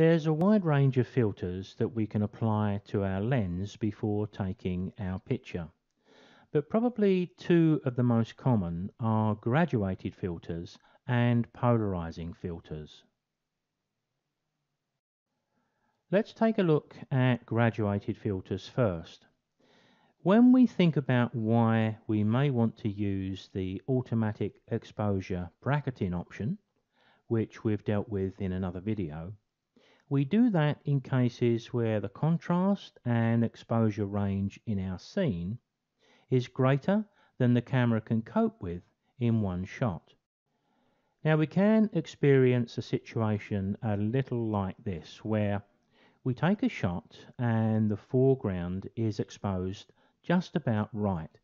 There's a wide range of filters that we can apply to our lens before taking our picture. But probably two of the most common are graduated filters and polarizing filters. Let's take a look at graduated filters first. When we think about why we may want to use the automatic exposure bracketing option, which we've dealt with in another video, we do that in cases where the contrast and exposure range in our scene is greater than the camera can cope with in one shot. Now we can experience a situation a little like this where we take a shot and the foreground is exposed just about right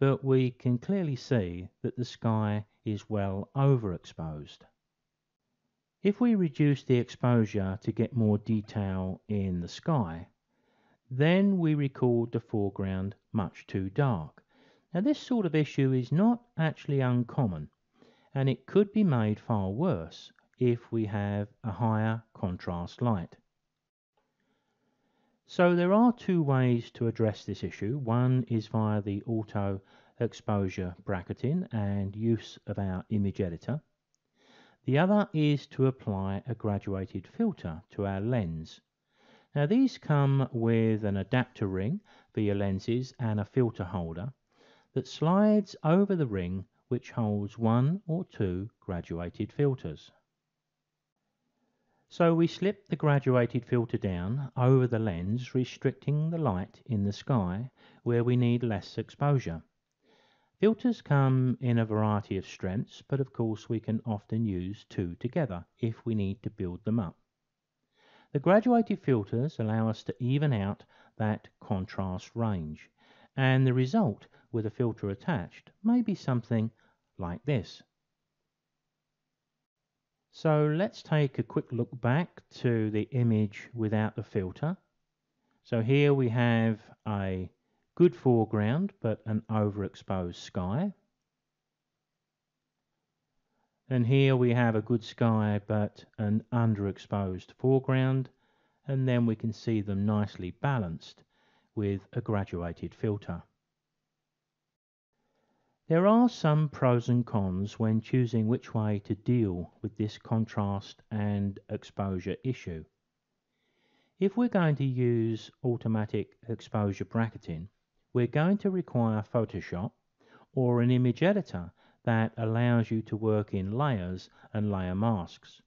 but we can clearly see that the sky is well overexposed. If we reduce the exposure to get more detail in the sky, then we record the foreground much too dark. Now this sort of issue is not actually uncommon and it could be made far worse if we have a higher contrast light. So there are two ways to address this issue. One is via the auto exposure bracketing and use of our image editor. The other is to apply a graduated filter to our lens. Now these come with an adapter ring for your lenses and a filter holder that slides over the ring which holds one or two graduated filters. So we slip the graduated filter down over the lens restricting the light in the sky where we need less exposure. Filters come in a variety of strengths, but of course we can often use two together if we need to build them up. The graduated filters allow us to even out that contrast range, and the result with a filter attached may be something like this. So let's take a quick look back to the image without the filter. So here we have a good foreground but an overexposed sky. And here we have a good sky but an underexposed foreground and then we can see them nicely balanced with a graduated filter. There are some pros and cons when choosing which way to deal with this contrast and exposure issue. If we're going to use automatic exposure bracketing, we're going to require Photoshop or an image editor that allows you to work in layers and layer masks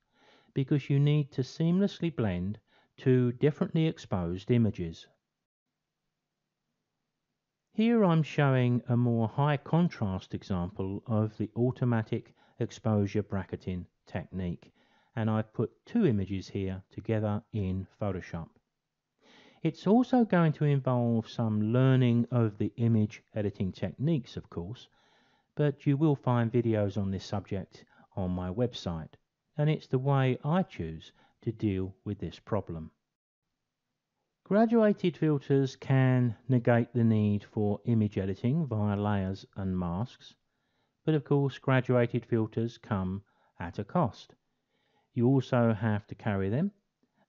because you need to seamlessly blend two differently exposed images. Here I'm showing a more high contrast example of the automatic exposure bracketing technique and I've put two images here together in Photoshop. It's also going to involve some learning of the image editing techniques, of course, but you will find videos on this subject on my website, and it's the way I choose to deal with this problem. Graduated filters can negate the need for image editing via layers and masks, but of course graduated filters come at a cost. You also have to carry them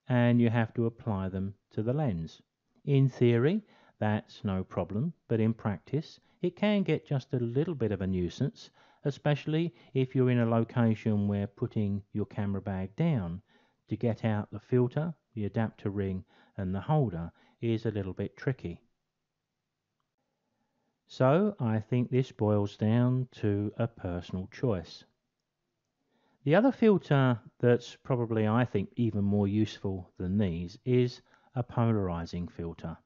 and you have to apply them to the lens. In theory, that's no problem, but in practice, it can get just a little bit of a nuisance, especially if you're in a location where putting your camera bag down to get out the filter, the adapter ring, and the holder is a little bit tricky. So I think this boils down to a personal choice. The other filter that's probably I think even more useful than these is a polarizing filter.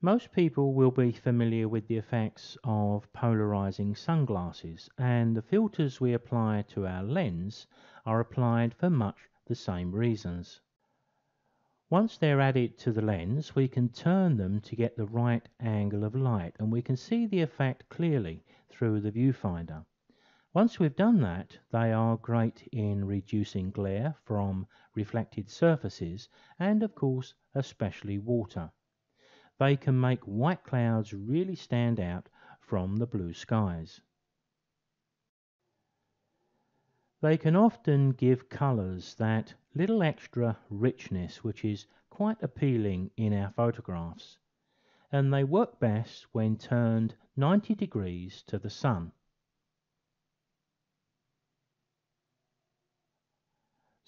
Most people will be familiar with the effects of polarizing sunglasses and the filters we apply to our lens are applied for much the same reasons. Once they're added to the lens we can turn them to get the right angle of light and we can see the effect clearly through the viewfinder. Once we've done that, they are great in reducing glare from reflected surfaces and of course especially water. They can make white clouds really stand out from the blue skies. They can often give colours that little extra richness which is quite appealing in our photographs and they work best when turned 90 degrees to the sun.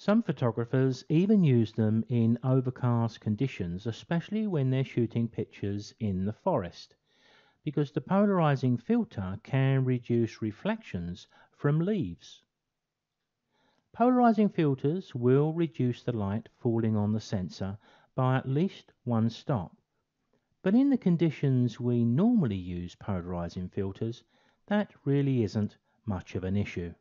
Some photographers even use them in overcast conditions, especially when they're shooting pictures in the forest, because the polarizing filter can reduce reflections from leaves. Polarizing filters will reduce the light falling on the sensor by at least one stop. But in the conditions we normally use polarizing filters, that really isn't much of an issue.